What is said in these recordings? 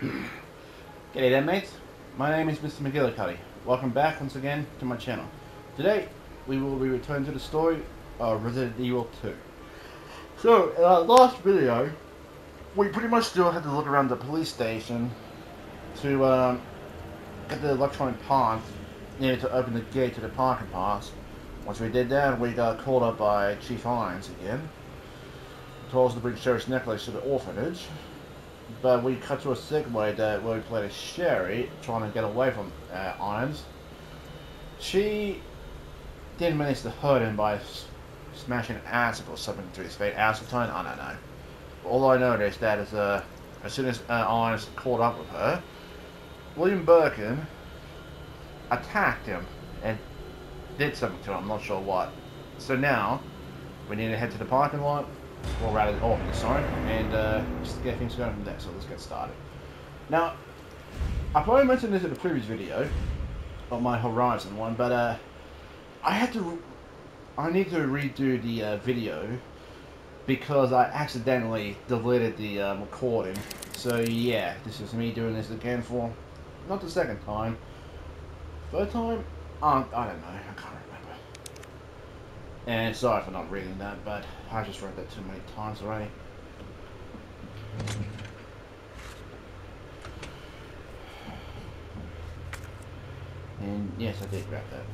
G'day there mates, my name is Mr. Magilla-cutti. Welcome back once again to my channel. Today we will be returning to the story of Resident Evil 2. So in our last video, we pretty much still had to look around the police station to um, get the electronic pass needed to open the gate to the parking pass. Once we did that, we got called up by Chief Irons again. Told us to bring Sherry's necklace to the orphanage but we cut to a segue that where we played as Sherry trying to get away from uh, Irons. She did manage to hurt him by smashing acid or something to his face. Acetone? I don't know. All I noticed that is uh, as soon as uh, Irons caught up with her, William Birkin attacked him and did something to him. I'm not sure what. So now we need to head to the parking lot or rather the orphanage, sorry, and uh, just get things going from there. So let's get started. Now, I probably mentioned this in the previous video, of my Horizon one, but uh, I had to, I need to redo the uh, video because I accidentally deleted the uh, recording. So yeah, this is me doing this again for not the second time, third time. Um, I don't know. I can't remember. And sorry for not reading that, but I just read that too many times already. And yes, I did grab that.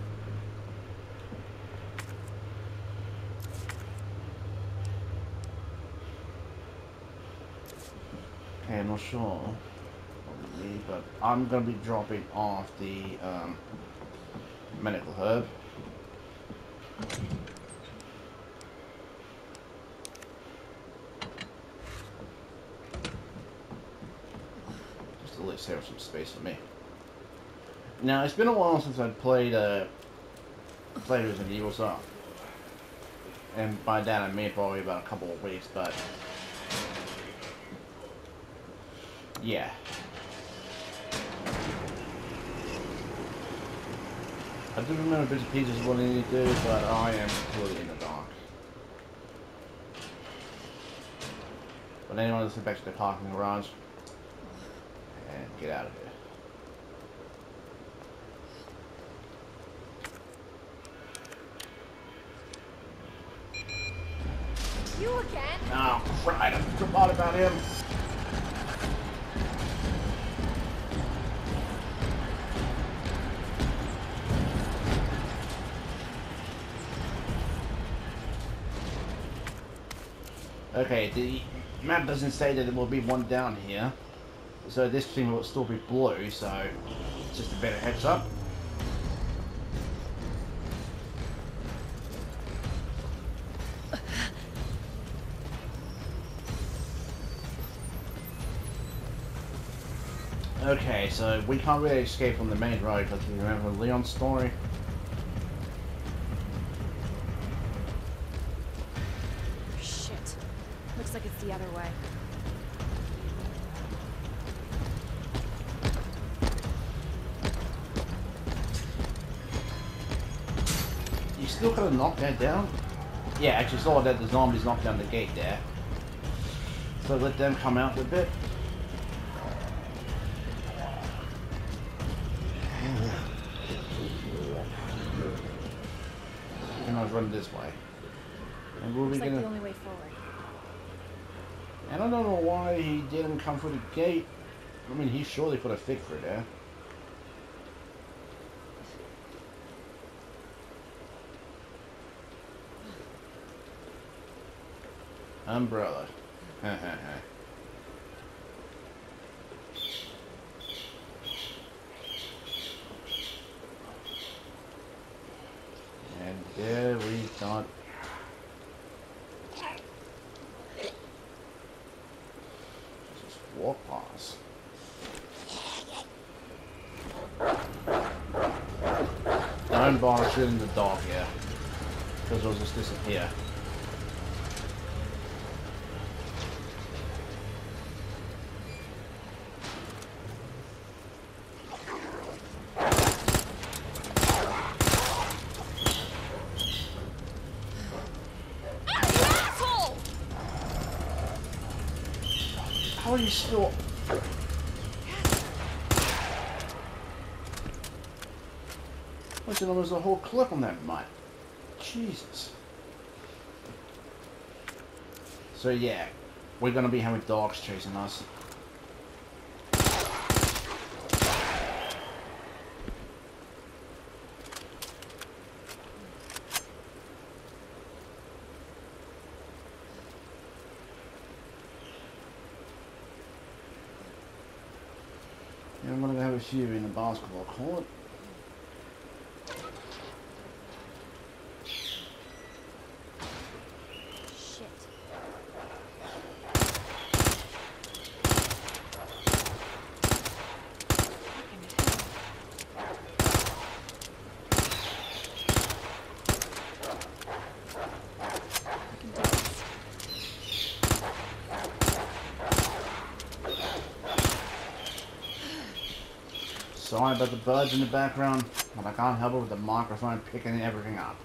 Okay, I'm not sure, but I'm going to be dropping off the um, medical herb. Have some space for me. Now, it's been a while since I've played, uh, played Resident Evil, so... And by that I mean probably about a couple of weeks, but... Yeah. I do remember bits and pieces of what I need to do, but I am completely in the dark. But let's get back to the parking garage get out of here. You again? Oh, right. I forgot about him. Okay, the map doesn't say that there will be one down here. So this thing will still be blue, so it's just a better heads up. Okay, so we can't really escape from the main road because you remember Leon's story. Shit. Looks like it's the other way. Gonna that down? Yeah, actually saw that the zombies knocked down the gate there. So let them come out a bit. And I'll run this way. And we'll Looks be like gonna... the only way forward. And I don't know why he didn't come for the gate. I mean, he surely put a fig for there. Umbrella. and there we got just walk past. Don't bother the dog here, because it'll just disappear. Sure. Looks there was a whole clip on that mutt. Jesus. So yeah, we're gonna be having dogs chasing us. I'm gonna have a few in the basketball court. About the buds in the background, but I can't help it with the microphone picking everything up.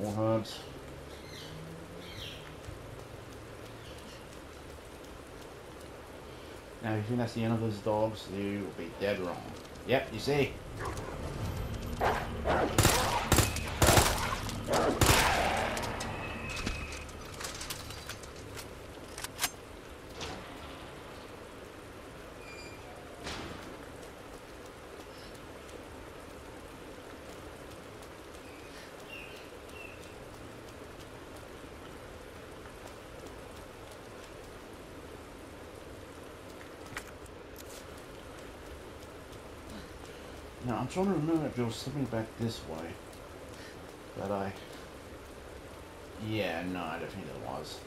More herbs. Now, if you think that's the end of those dogs, you will be dead wrong. Yep, you see? Now, I'm trying to remember if there was something back this way that I. Yeah, no, I don't think there was.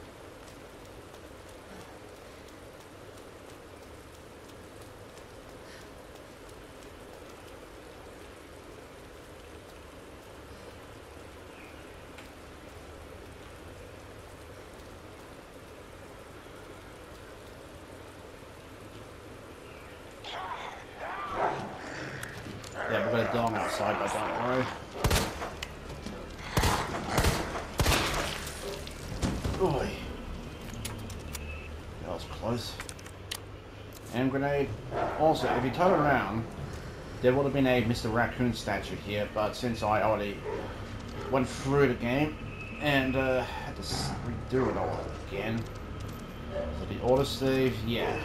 Yeah, we've got a dog outside, but don't worry. Oi. That was close. And grenade. Also, if you turn around, there would have been a Mr. Raccoon statue here, but since I already went through the game and uh, had to redo it all again. So the auto save, yeah.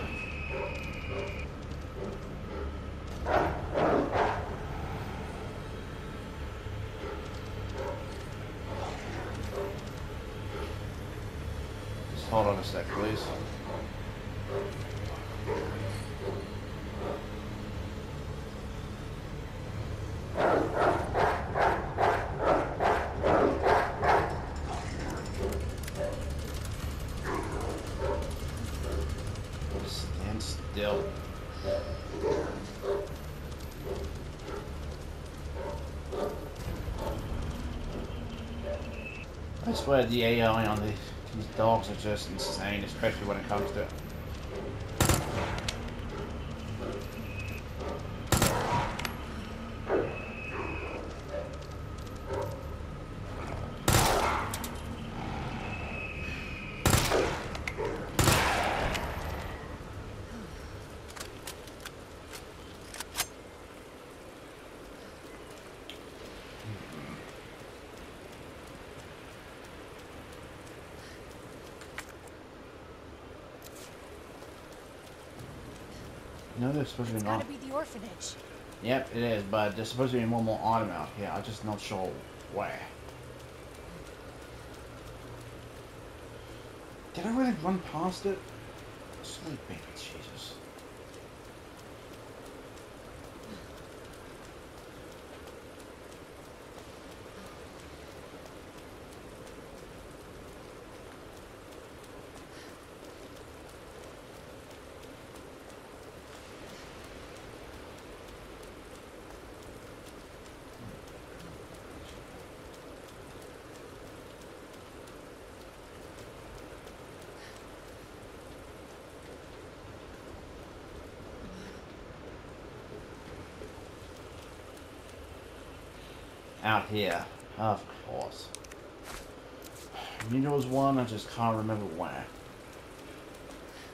Just hold on a sec, please. Stand still. I swear the AI on these, these dogs are just insane, especially when it comes to No, there's supposed to be It's gotta be the orphanage. Yep, it is, but there's supposed to be one more item out here. I'm just not sure where. Did I really run past it? Sleeping, Jesus. Out here, of course. Knew there was one, I just can't remember where.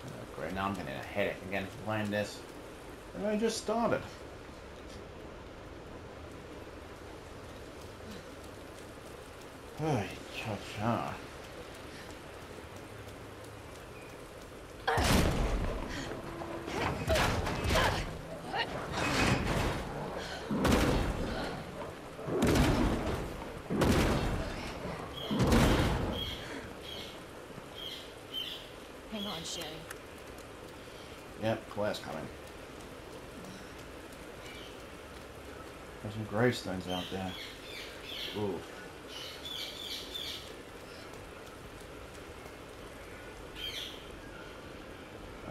Oh, great, now I'm getting a headache again for playing this. And I just started. Hey, cha cha. Hang on, Sherry. Yep, class coming. There's some gravestones out there. Ooh.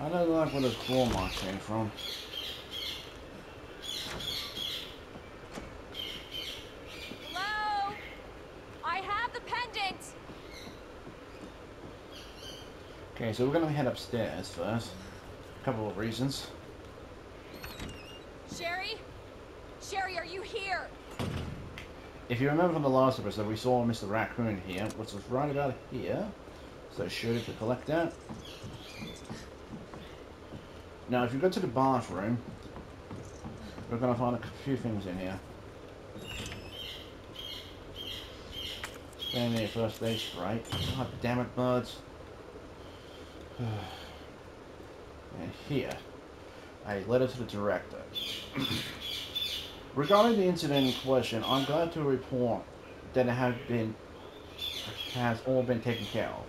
I don't like where those claw marks came from. Hello? I have the pendant! Okay, so we're gonna head upstairs first. A couple of reasons. Sherry? Sherry, are you here? If you remember from the last episode, we saw Mr. Raccoon here, which was right about here. So shoot to collect that. Now, if you go to the bathroom, we're going to find a few things in here. Stand there, first aid spray. God damn it, birds. and here, a letter to the director. Regarding the incident in question, I'm glad to report that it has been has all been taken care of.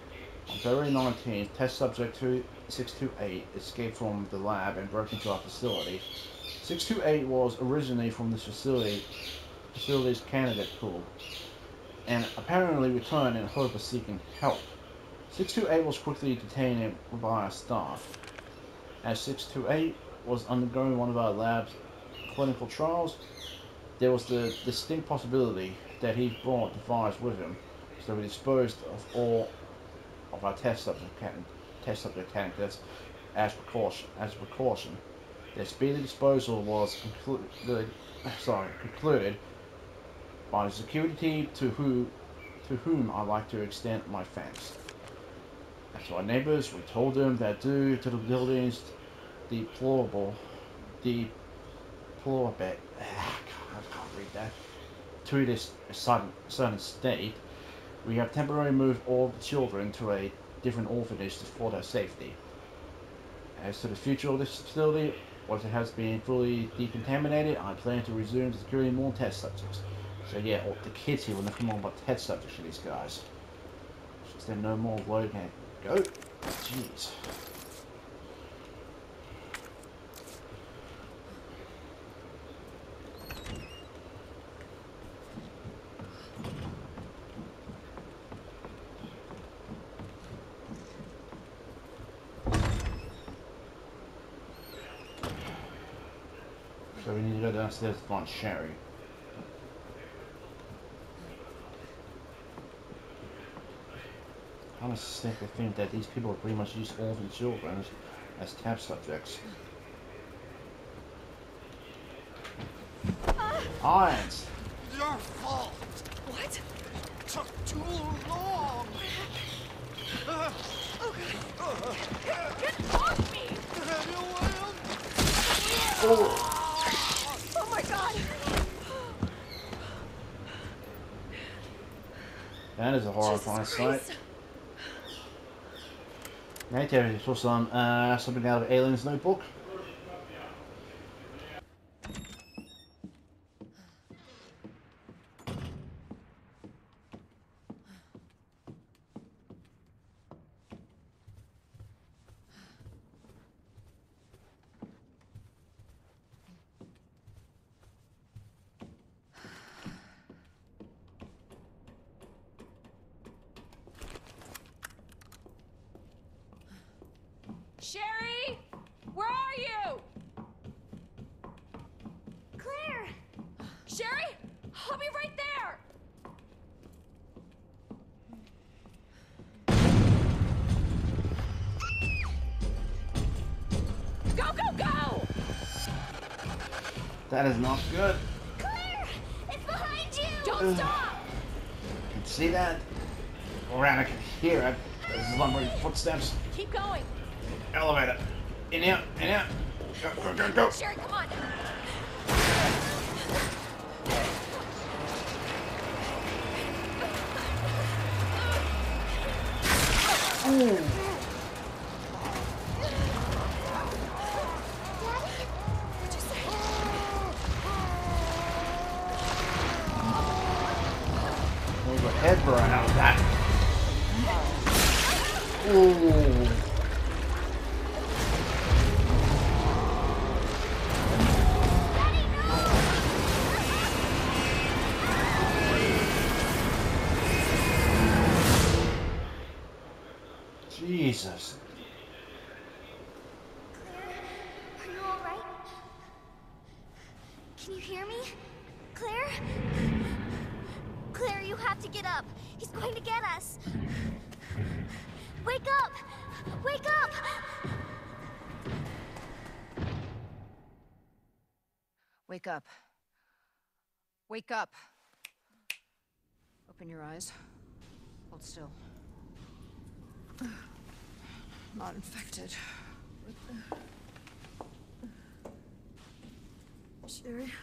On February 19th, test subject 628 escaped from the lab and broke into our facility. 628 was originally from this facility facility's candidate pool and apparently returned in hope of seeking help. 628 was quickly detained by our staff. As 628 was undergoing one of our lab's clinical trials, there was the distinct possibility that he brought the virus with him, so we disposed of all of our test subject test subject candidates as precaution. As precaution, their speedy disposal was concluded. Sorry, concluded by the security team to who to whom I like to extend my thanks. As to our neighbors, we told them that due to the building's deplorable, deplorable, read that, to this sudden, sudden state, we have temporarily moved all the children to a different orphanage for their safety. As to the future of this facility, once it has been fully decontaminated, I plan to resume securing more test subjects. So yeah, the kids here will never come on about test subjects for these guys. Is there no more load can go? Jeez. So we need to go downstairs to find Sherry. I honestly think that these people are pretty much use orphan children as test subjects. Ah. Irons! Your fault. What? Took too long. Oh God. Get off me! Oh! Oh my god! That is a horrifying sight. Christ. Right there, you saw some uh, something out of Alien's notebook. That is not good. Claire! It's behind you! Don't stop! I can see that. Around, I can hear it. There's lumbering footsteps. Keep going. Elevator. In, out, in, out. Go, go, go, go. Sherry, come on. What'd Not infected. Sherry?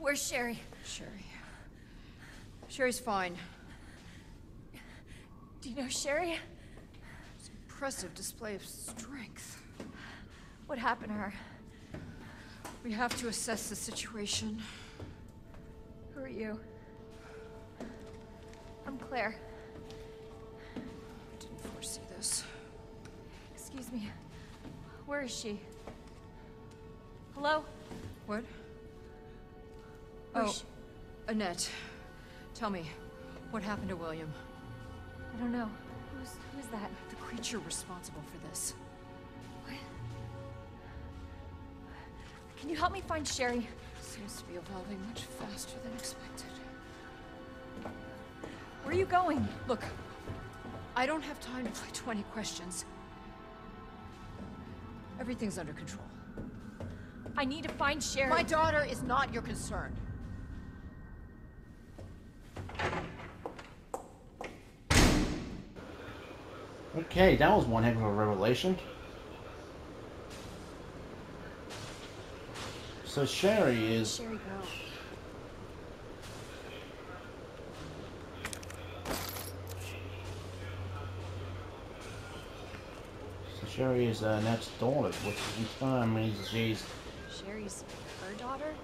Where's Sherry? Sherry. Sherry's fine. Do you know Sherry? It's Impressive display of strength. What happened to her? We have to assess the situation. Who are you? I'm Claire. I didn't foresee this. Excuse me. Where is she? Hello? What? Oh? Annette. Tell me, what happened to William? I don't know. Who's who's that? The creature responsible for this. What? Can you help me find Sherry? Seems to be evolving much faster than expected. Where are you going? Look, I don't have time to play 20 questions. Everything's under control. I need to find Sherry. My daughter is not your concern. Okay, that was one heck of a revelation. So Sherry is Sherry go. so Sherry is uh, Nat's daughter, which in turn means she's Sherry's her daughter?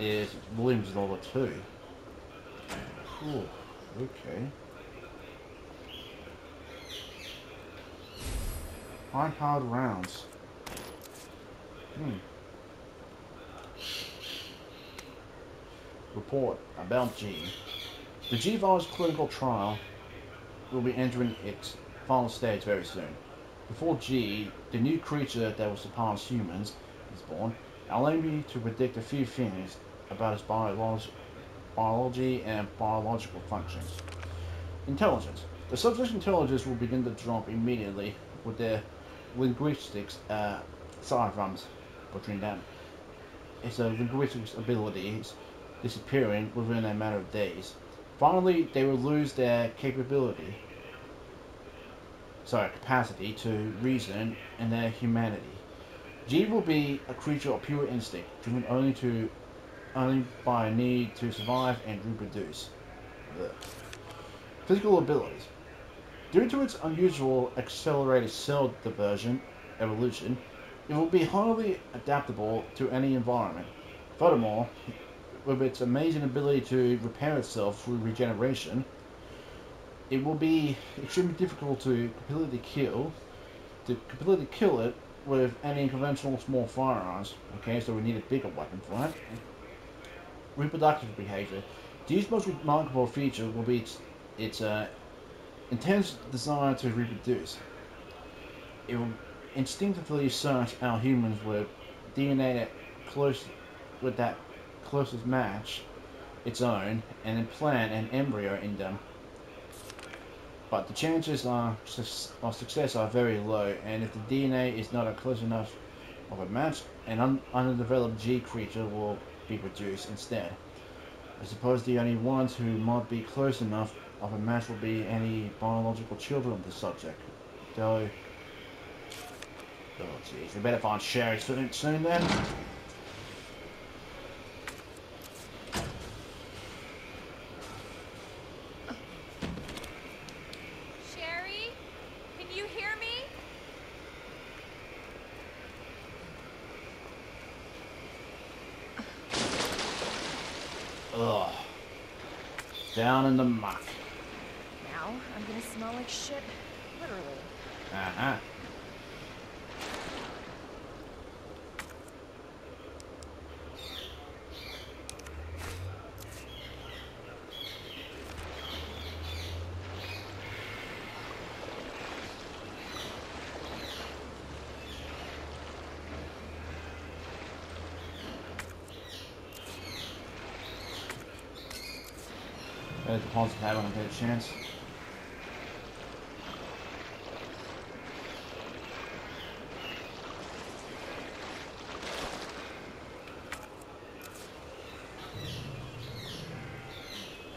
is William's daughter too. Cool. Okay. High hard rounds. Hmm. Report about G. The G virus clinical trial will be entering its final stage very soon. Before G, the new creature that will surpass humans, is born, allow me to predict a few things about its biolog- biology and biological functions. Intelligence. The subject's intelligence will begin to drop immediately with their linguistics uh, I'm butchering that. Its uh, linguistics abilities disappearing within a matter of days. Finally, they will lose their capability, sorry, capacity to reason and their humanity. G will be a creature of pure instinct, driven only to only by a need to survive and reproduce. Ugh. Physical abilities. Due to its unusual accelerated cell diversion evolution, it will be highly adaptable to any environment. Furthermore, with its amazing ability to repair itself through regeneration, it will be extremely difficult to completely kill to completely kill it with any conventional small firearms. Okay, so we need a bigger weapon for that. Reproductive behavior. G's most remarkable feature will be its, its uh, intense desire to reproduce. It will instinctively search out humans with DNA that close with that closest match its own and implant an embryo in them. But the chances are, of success are very low, and if the DNA is not a close enough of a match, an un- underdeveloped G creature will be produced instead. I suppose the only ones who might be close enough of a match will be any biological children of the subject. Though... Oh jeez, we better find Sherry soon, soon then. Sherry? Can you hear me? Ugh. Down in the muck. Now I'm gonna smell like shit. Literally. Uh-huh. That when I get a chance.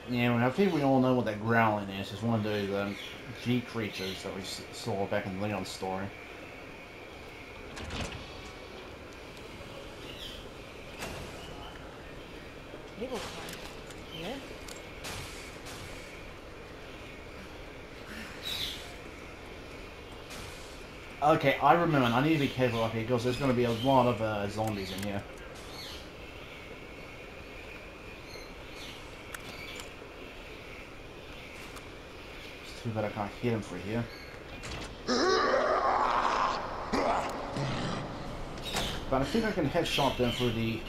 Yeah, I think we all know what that growling is. It's one of those um, G creatures that we saw back in Leon's story. Cable car. Here? Okay, I remember. I need to be careful up here because there's going to be a lot of uh, zombies in here. It's too bad I can't hit him through here. But I think I can headshot them for the...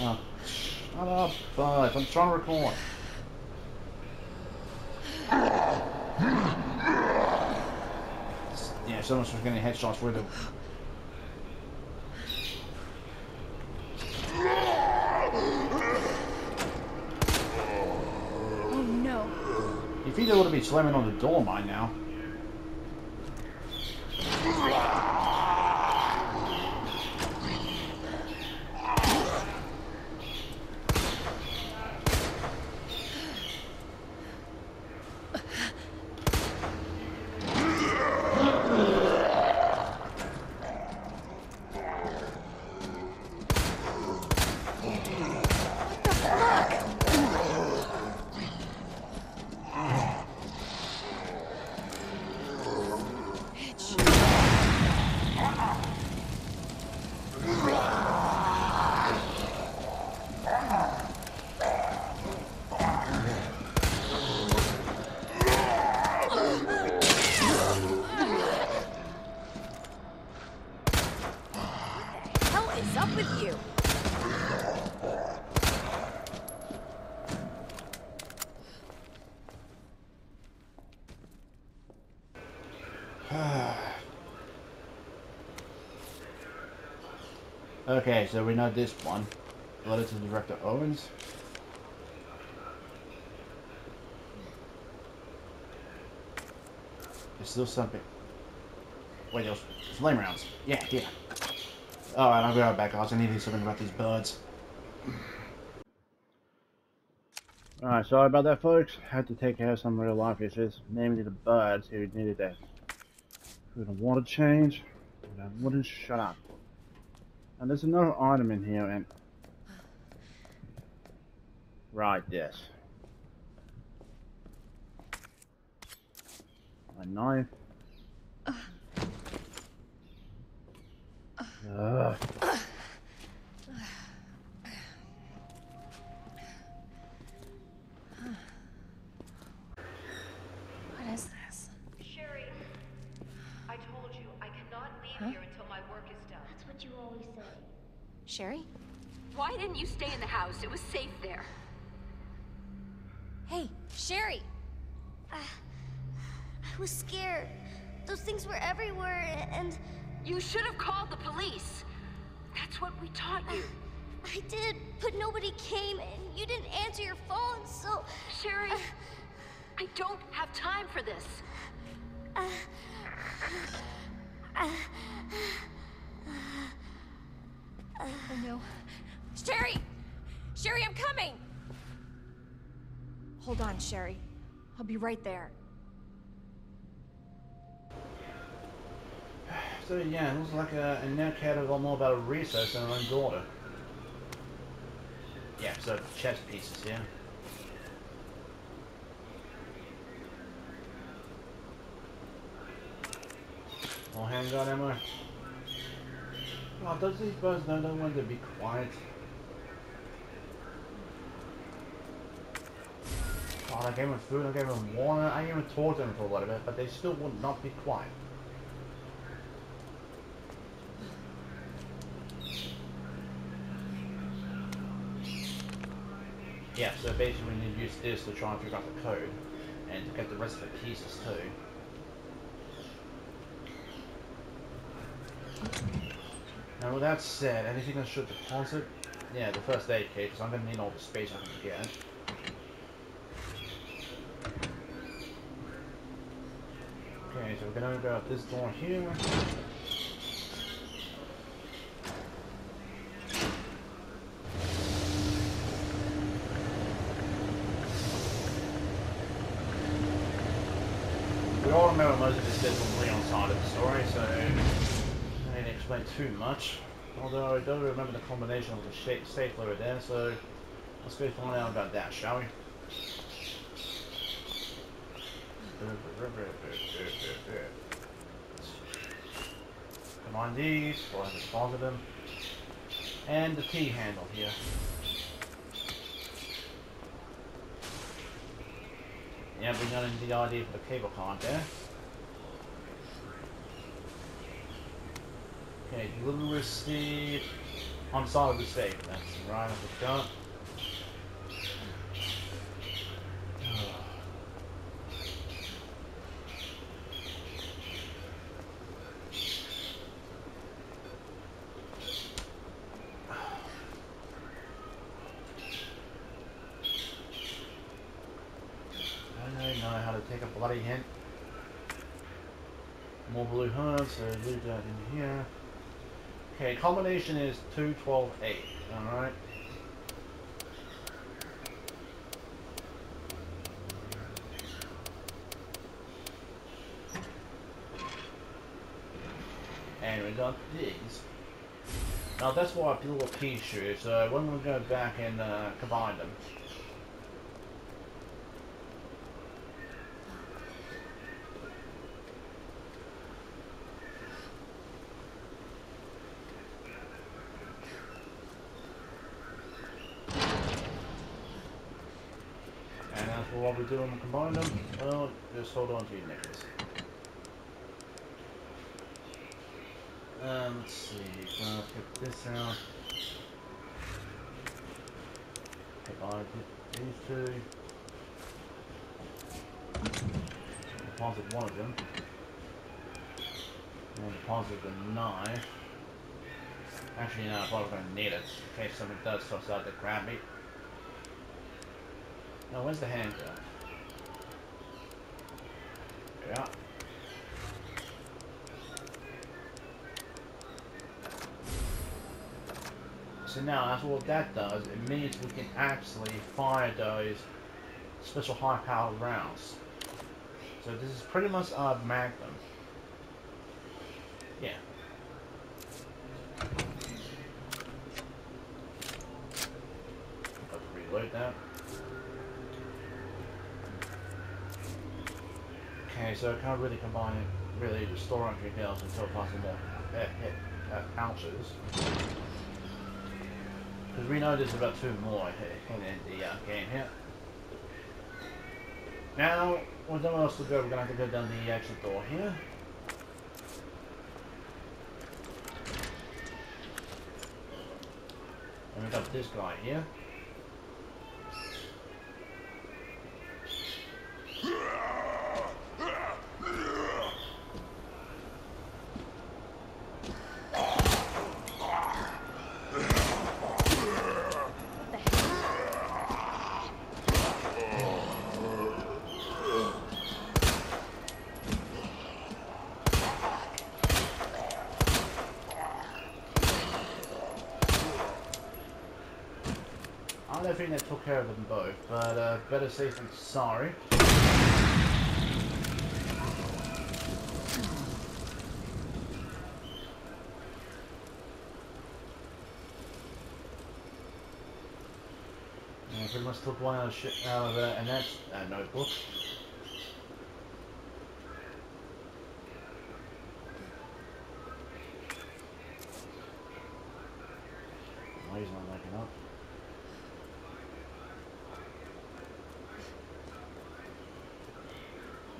Oh, shut up, bud. I'm trying to record. Yeah, someone's just getting headshots through the... Oh no. If he'd would have been slamming on the door by now. Is up with you? Okay, so we know this one. Letter to Director Owens. There's still something. Wait, those flame rounds. Yeah, yeah. Alright, I'll be right back, guys. I need to do something about these birds. Alright, sorry about that, folks. Had to take care of some real life issues, namely the birds who needed a food and water change. And I wouldn't shut up. And there's another item in here, and right this. A knife. Ugh. What is this? Sherry, I told you I cannot leave Huh? here until my work is done. That's what you always say. Sherry? Why didn't you stay in the house? It was safe there. Hey, Sherry! I was scared. Those things were everywhere, and You should have called the police. That's what we taught you. I did, but nobody came, and you didn't answer your phone, so. Sherry, uh, I don't have time for this. Uh, uh, oh no. Sherry! Sherry, I'm coming! Hold on, Sherry. I'll be right there. So yeah, it looks like a, a now cat a lot more about a research than her own daughter. Yeah, so chess pieces, yeah. More handgun ammo. Oh, does these birds know no one to be quiet? Oh, I gave them food, I gave them water, I even taught them for a little bit, but they still would not be quiet. Yeah, so basically we need to use this to try and figure out the code, and to get the rest of the pieces too. Now with that said, anything I should deposit? Yeah, the first aid kit, because I'm going to need all the space I can get. Okay, so we're going to go out this door here. We all remember most of this bit from Leon's side of the story, so I didn't explain too much. Although I don't remember the combination of the shape stapler there, so let's go find out about that, shall we? Combine these, I can deposit them. And the T handle here. Yeah, we got into the idea for the cable card there. Okay, deliver receipt on solid the safe. That's right, know how to take a bloody hint. More blue hearts, so leave that in here. Okay, combination is 2, 12, 8. Alright. And we got these. Now that's why I blew a pea shoe, so when we go back and uh, combine them. And as for combine them, well, just hold on to your knickers. Um, let's see, well, get this out. Combine these two. Deposit one of them. And deposit the knife. Actually, no, I'm probably going to need it in case someone does out the grab me. No, where's the handgun? Yeah. So now, that's what that does. It means we can actually fire those special high-powered rounds. So this is pretty much our Magnum. Yeah. Let's reload that. Okay, so I can't really combine it, really the store entry deals until possible uh, hit uh, ounces. Because we know there's about two more in, the uh, game here. Now, with no one else to go, we're going to have to go down the exit door here. And we've got this guy here. What the heck? Of them both, but uh, better safe than sorry. Pretty much took one out of, shit out of uh, uh, notebook. Why is not waking up?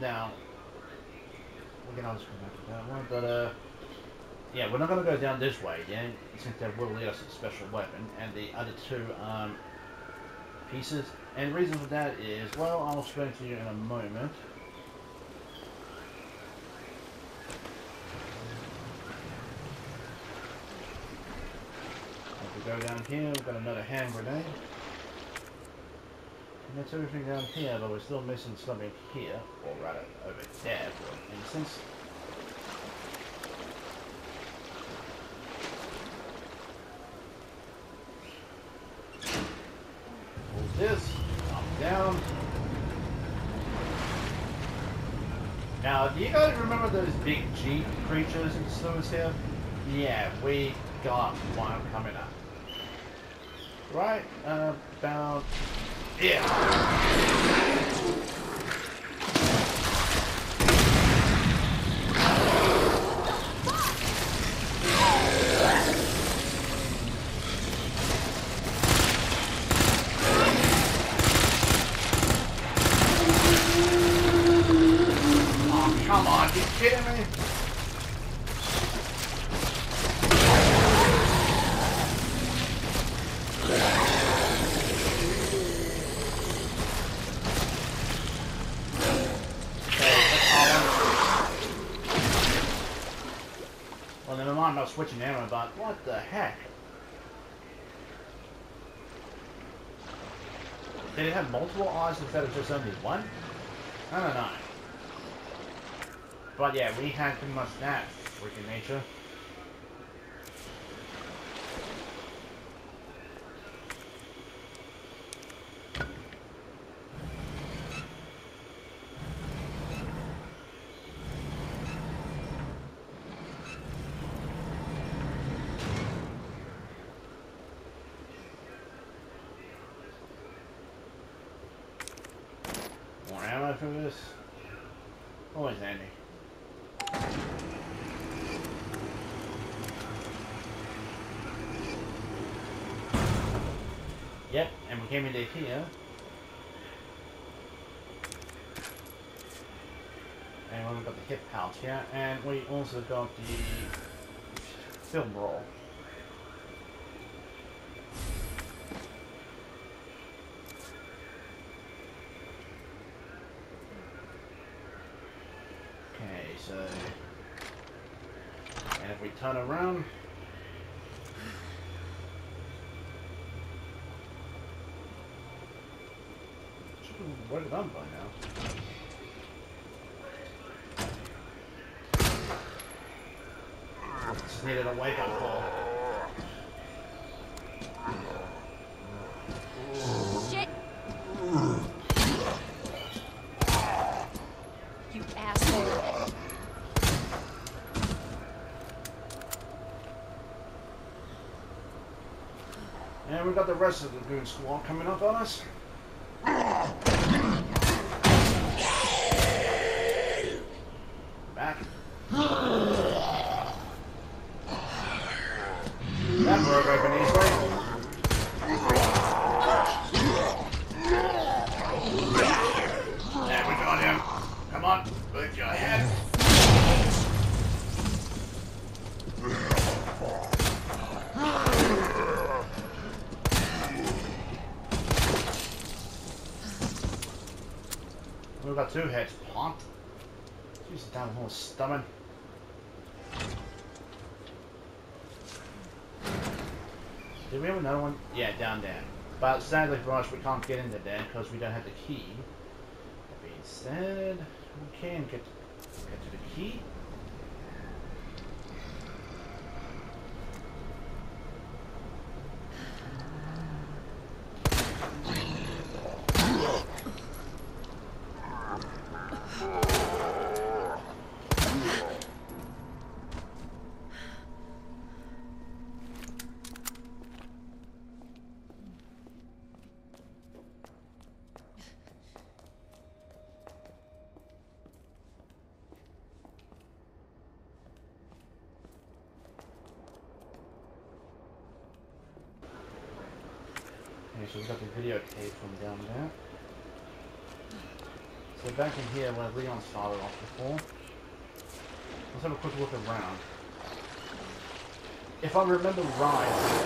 Now, we can always come back to that one, but uh, yeah, we're not going to go down this way, yeah, since that will lead us to a special weapon, and the other two um, pieces. And the reason for that is, well, I'll explain to you in a moment. If we go down here, we've got another hand grenade. And that's everything down here, but we're still missing something here, or rather over there for an instance. Hold this, up, down. Now, do you guys remember those big Jeep creatures in here? Yeah, we got one coming up. Right about yeah. Oh, come on, you kidding me? Well, switching ammo, but what the heck? Did it have multiple eyes instead of just only one? I don't know. But yeah, we had pretty much that freaking nature. Ammo for this? Always handy. Yep, and we came into here. And we've got the hip pouch here, and we also got the film roll. Turn around... Should have on by now. Just needed a wake-up call. And the rest of the goon squad coming up on us. Two heads, pont. Use the damn whole stomach. Did we have another one? Yeah, down there. But sadly for us, we can't get into there because we don't have the key. That being said, we can get, get to the key. We got the videotape from down there. So back in here where Leon started off before. Let's have a quick look around. If I remember right.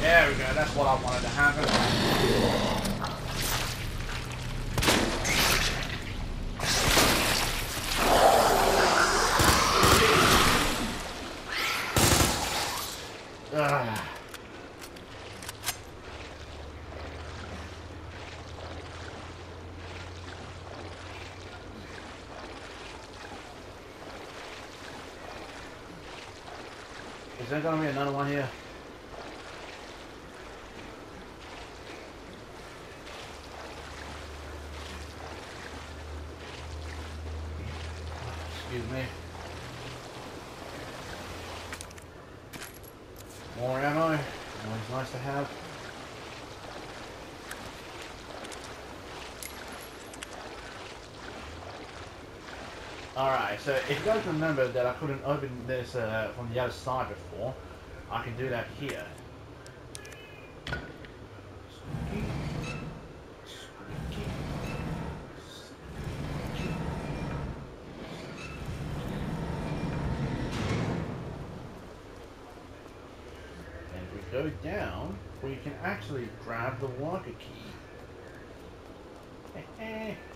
There we go, that's what I wanted to happen. Ugh. Gonna be another one here? Excuse me. More ammo. Always nice to have. Alright, so if you guys remember that I couldn't open this uh, from the other side before, I can do that here. And we go down, we can actually grab the locker key.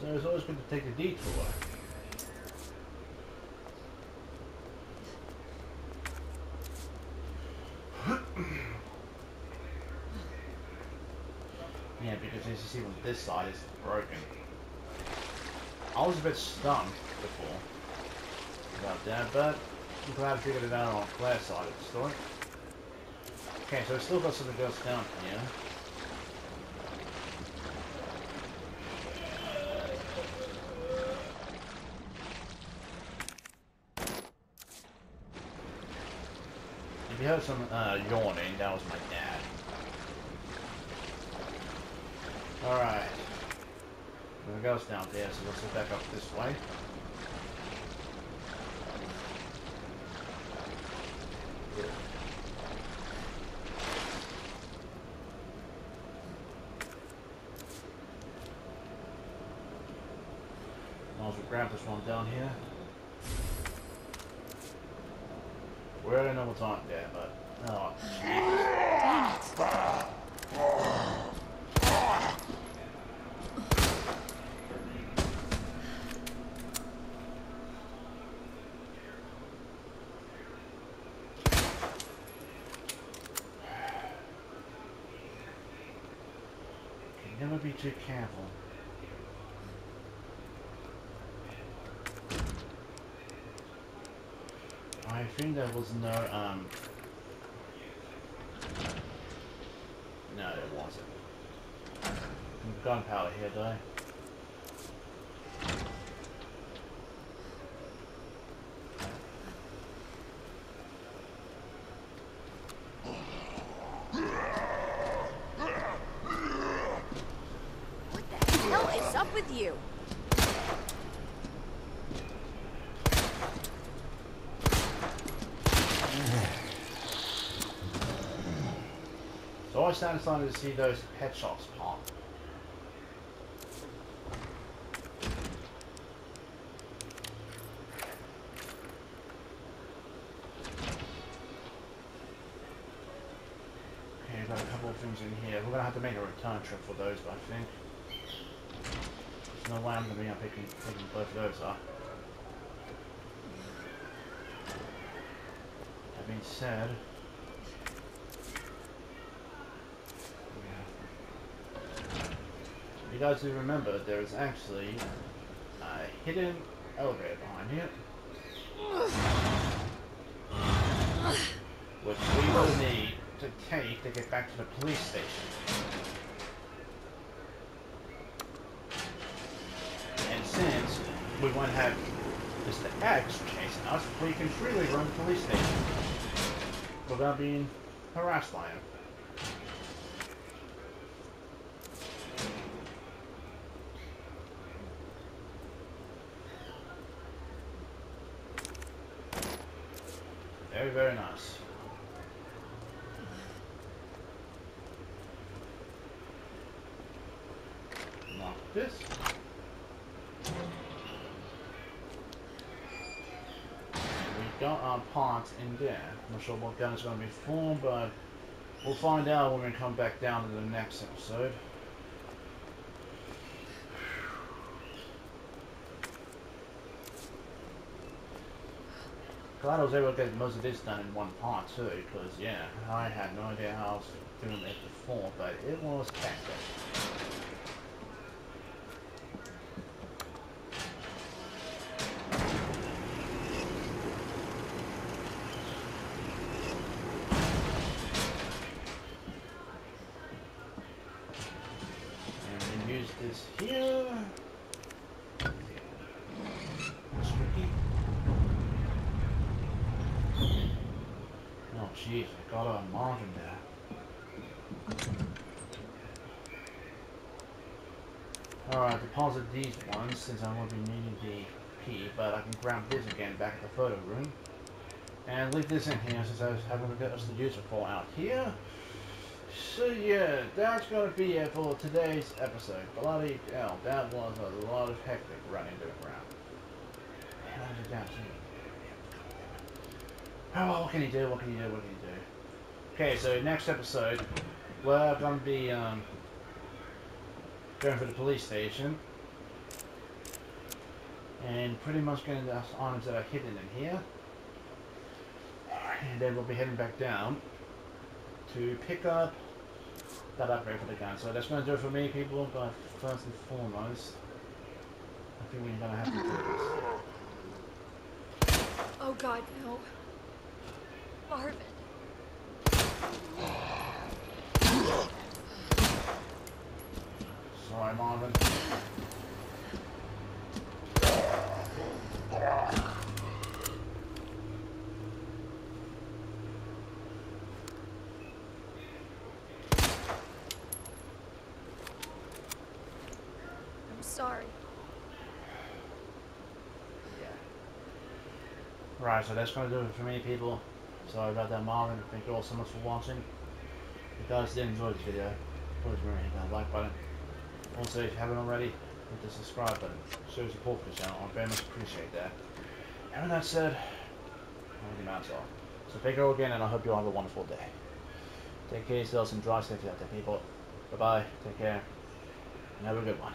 so it's always good to take a detour. yeah, because as you see this side is broken. I was a bit stunned before about that, but I'm glad I figured it out on the Claire's side of the story. Okay, so we still got something else down here. Heard some uh, yawning, that was my dad. Alright. There goes down there, so let's go back up this way. Might as grab this one down here. We already know what's on there, but oh. Can never be too careful. I there was no, um... No, there wasn't. Gunpowder here, though. What the hell is up with you? I started starting to see those pet shops pop. Okay, got a couple of things in here. We're gonna have to make a return trip for those, but I think. There's no way I'm gonna be picking, picking both of those up. That being said, you guys do remember there is actually a hidden elevator behind here. Which we will need to take to get back to the police station. And since we won't have Mr. X chasing us, we can freely run the police station without being harassed by him. Very, very nice. Lock this. We got our parts in there. I'm not sure what gun is going to be for, but we'll find out when we come back down to the next episode. Glad I was able to get most of this done in one part too, because yeah, I had no idea how I was doing it before, but it was hectic. Since I won't be needing the key, but I can grab this again back at the photo room. And leave this in here since I was having to get us the user fall out here. So yeah, that's gonna be it for today's episode. Bloody hell, that was a lot of hectic running to the ground. And I just down Oh, what can you do? What can you do? What can you do? Okay, so next episode, we're gonna be um, going for the police station, and pretty much getting the items that are hidden in here, and then we'll be heading back down to pick up that upgrade for the gun. So that's gonna do it for me, people. But first and foremost, I think we're gonna have to do this. Oh god, no. Marvin. Sorry, Marvin. Right, so that's going to do it for me, people. Sorry about that, Marvin. Thank you all so much for watching. If you guys did enjoy this video, please remember to hit that like button. Also, if you haven't already, hit the subscribe button. Show support for the channel. I very much appreciate that. And with that said, I'm the mouse off. So thank you all again, and I hope you all have a wonderful day. Take care yourselves and drive safely out there, people. Bye-bye. Take care. And have a good one.